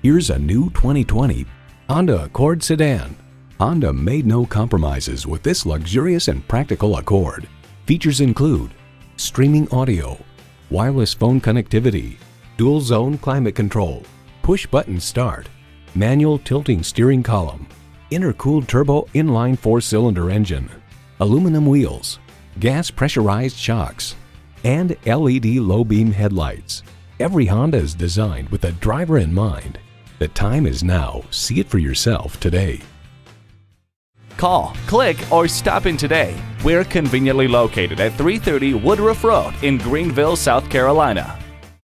Here's a new 2020 Honda Accord sedan. Honda made no compromises with this luxurious and practical Accord. Features include streaming audio, wireless phone connectivity, dual zone climate control, push button start, manual tilting steering column, intercooled turbo inline four cylinder engine, aluminum wheels, gas pressurized shocks, and LED low beam headlights. Every Honda is designed with the driver in mind. The time is now. See it for yourself today. Call, click, or stop in today. We're conveniently located at 330 Woodruff Road in Greenville, South Carolina.